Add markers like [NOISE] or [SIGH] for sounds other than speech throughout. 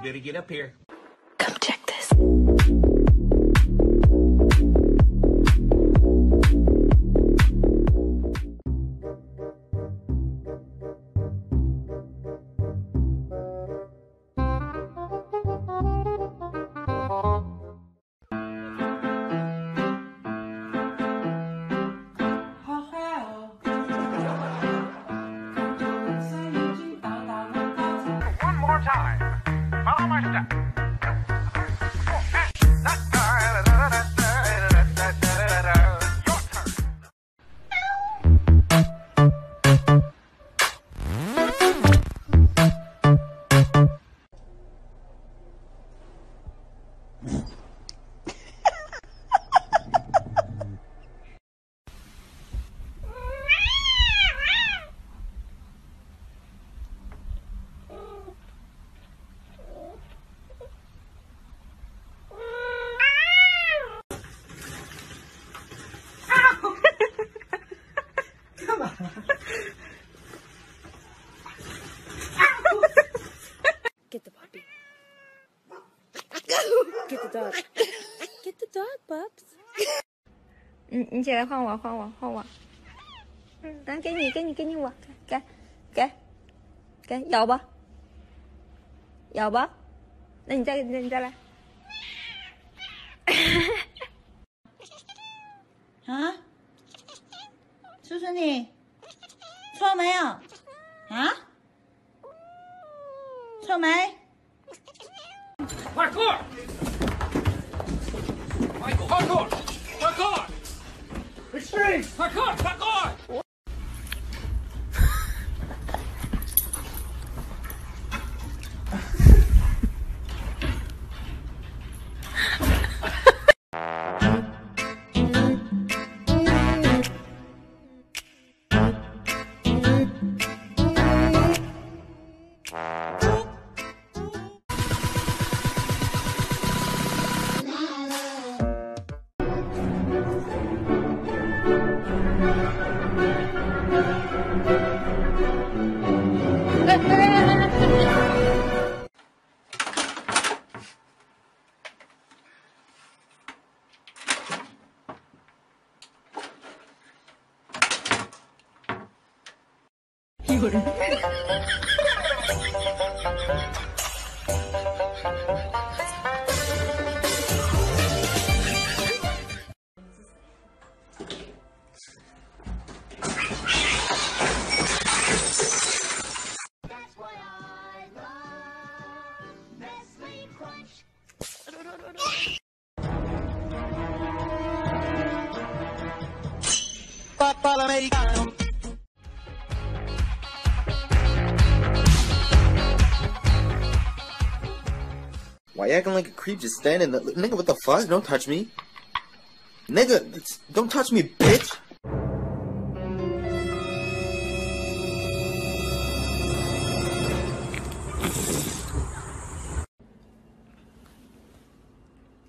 You better get up here. Dog. Get the dog, Bubs. 你你起来换我，换我，换我。嗯，来给你，给你，给你我，给，给，给，咬吧，咬吧。那你再，那你再来。啊？叔叔你错没有？啊？错没？快过！！Extreme！快有人。Why you acting like a creep just standing there? Nigga, what the fuck? Don't touch me. Nigga, don't touch me, bitch.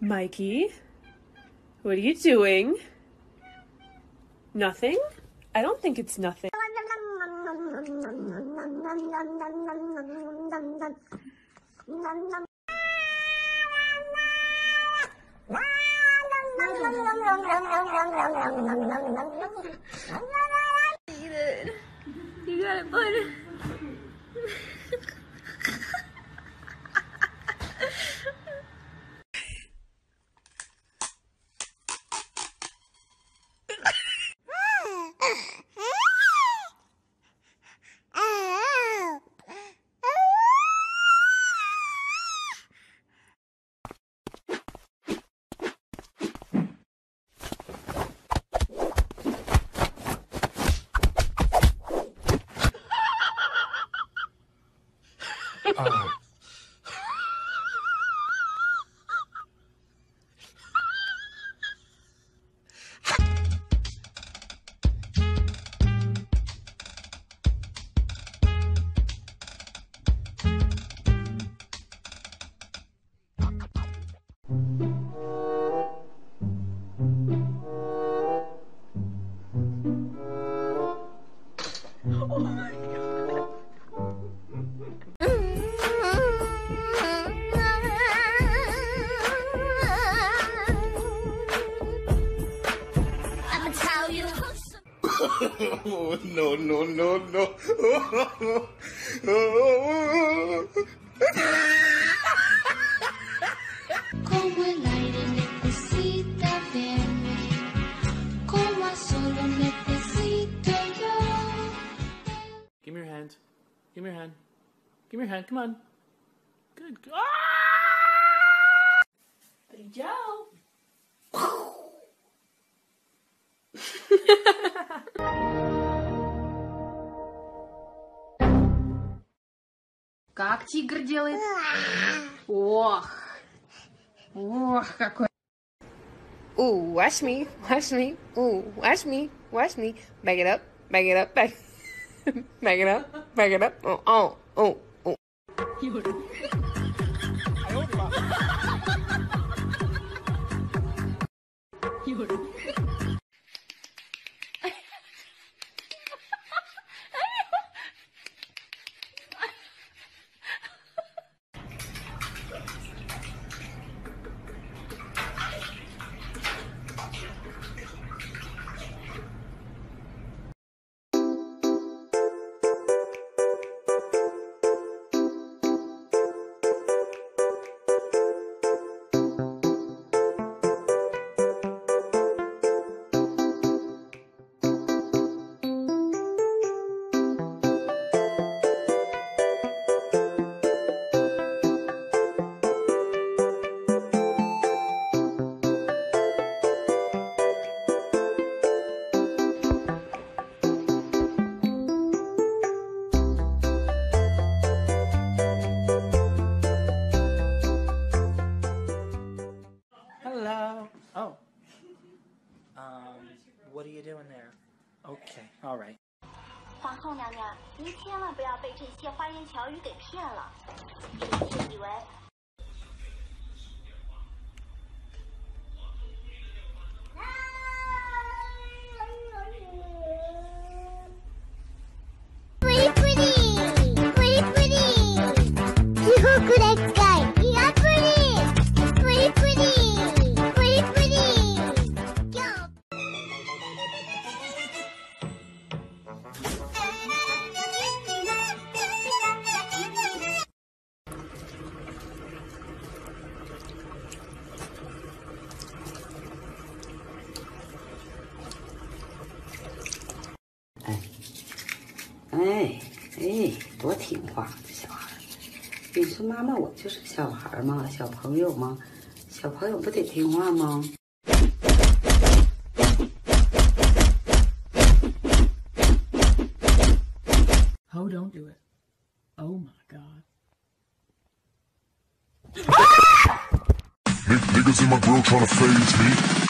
Mikey, what are you doing? Nothing? I don't think it's nothing. [LAUGHS] You got it, bud. Oh my god. No, no, no, no. Como el aire necesita verme, como a solo necesito yo. Give me your hand. Give me your hand. Give me your hand. Come on. Good. Ah! Как тигр делает? Ох. Ох, какой. Ooh, watch me, watch me. Ooh, watch me, watch me. Back it up, back it up, back. [LAUGHS] back it up, back it up. Oh, oh, oh, oh. Hello. all right. 皇后娘娘，您千万不要被这些花言巧语给骗了，臣妾以为 Pretty pretty, pretty pretty. 地狱 哎哎，多听话这小孩儿！你说妈妈，我就是小孩儿嘛，小朋友嘛，小朋友不得听话吗？Oh, don't do it. Oh my god. Niggas in my grill tryna phase me.